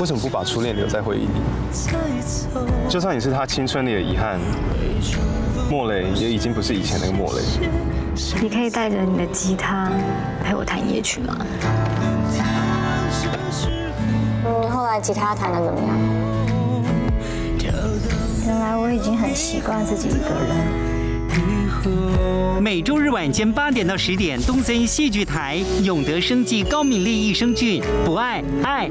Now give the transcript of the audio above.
为什么不把初恋留在回忆里？就算你是他青春里的遗憾，莫雷也已经不是以前那个莫雷。你可以带着你的吉他陪我弹夜曲吗？你后来吉他弹的怎么样？原来我已经很习惯自己一个人。每周日晚间八点到十点，东森戏剧台永德生计高敏丽益生菌，不爱爱。